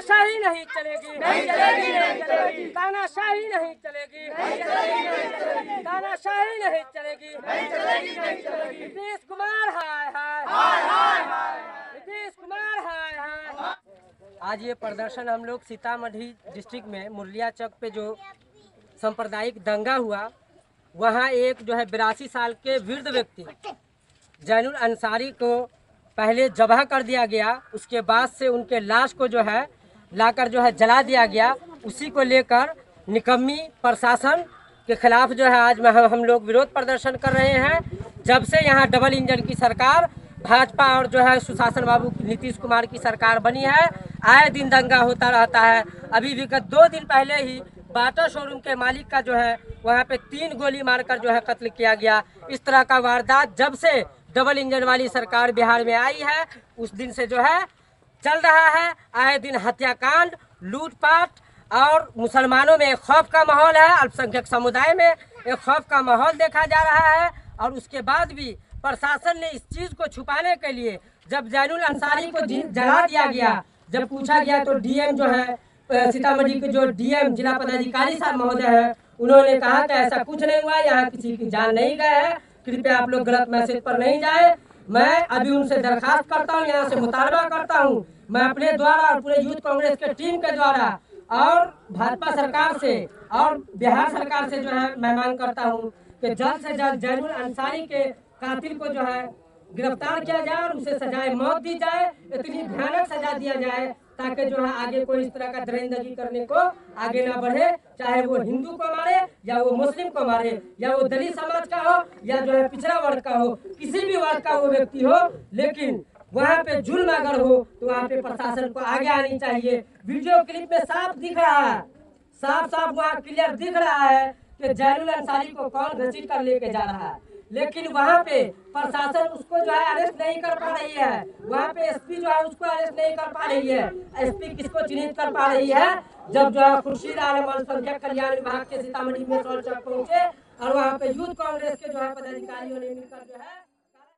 तानाशाही नहीं चलेगी। नहीं चलेगी नहीं चलेगी। तानाशाही नहीं चलेगी। नहीं चलेगी नहीं चलेगी। तानाशाही नहीं चलेगी। नहीं चलेगी नहीं चलेगी। नीतीश कुमार हाय हाय। हाय हाय हाय। नीतीश कुमार हाय हाय। आज ये प्रदर्शन हम लोग सीतामढ़ी डिस्ट्रिक्ट में मुरलिया चौक पे जो सांप्रदायिक दंगा हुआ वहाँ एक जो है बिरासी साल के वृद्ध व्यक्ति जैनुल अंसारी को पहले जबह कर दिया गया। उसके बाद से उनके लाश को जो है लाकर जो है जला दिया गया। उसी को लेकर निकम्मी प्रशासन के खिलाफ जो है आज में हम लोग विरोध प्रदर्शन कर रहे हैं। जब से यहाँ डबल इंजन की सरकार, भाजपा और जो है सुशासन बाबू नीतीश कुमार की सरकार बनी है, आए दिन दंगा होता रहता है। अभी विगत दो दिन पहले ही बाटा शोरूम के मालिक का जो है, वहाँ पे तीन गोली मारकर जो है कत्ल किया गया। इस तरह का वारदात जब से डबल इंजन वाली सरकार बिहार में आई है, उस दिन से जो है चल रहा है। आए दिन हत्याकांड, लूटपाट और मुसलमानों में खौफ का माहौल है। अल्पसंख्यक समुदाय में एक खौफ का माहौल देखा जा रहा है और उसके बाद भी प्रशासन ने इस चीज़ को छुपाने के लिए जब जैनुल अंसारी को जला दिया गया, जब पूछा गया तो डीएम जो है सीतामढ़ी के जो डीएम जिला पदाधिकारी साहब महोदय है, उन्होंने कहा कि ऐसा कुछ नहीं हुआ, यहाँ किसी की जान नहीं गए है। कृपया आप लोग गलत मैसेज पर नहीं जाए। मैं अभी उनसे दरखास्त करता हूँ, यहाँ से मुतालबा करता हूँ। मैं अपने द्वारा और पूरे यूथ कांग्रेस के टीम के द्वारा और भाजपा सरकार से और बिहार सरकार से जो है, मैं मांग करता हूँ कि जल्द से जल्द जैनुल अंसारी के कातिल को जो है, गिरफ़्तार किया जाए और उसे सजाए मौत दी जाए, इतनी भयानक सजा दिया जाए। ताकि जो है, आगे कोई इस तरह का दरिंदगी करने को आगे ना बढ़े, चाहे वो हिंदू को मारे या वो मुस्लिम को मारे, या वो दलित समाज का हो या जो है पिछड़ा वर्ग का हो, किसी भी वर्ग का वो व्यक्ति हो, लेकिन वहाँ पे जुल्म अगर हो तो वहाँ पे प्रशासन को आगे आनी चाहिए। वीडियो क्लिप में साफ़ दिख रहा है, साफ़ साफ़ वहाँ क्लियर दिख रहा है कि जैनुल अंसारी को कौन घसीट कर लेके जा रहा है। लेकिन वहाँ पे प्रशासन उसको जो है अरेस्ट नहीं कर पा रही है। वहाँ पे एसपी जो है उसको अरेस्ट नहीं कर पा रही है। एसपी किसको चिन्हित कर पा रही है? जब जो है खुर्शीद आलम अल्पसंख्यक कल्याण विभाग के सीतामढ़ी में पहुँचे और वहाँ पे यूथ कांग्रेस के जो है पदाधिकारियों ने मिलकर जो है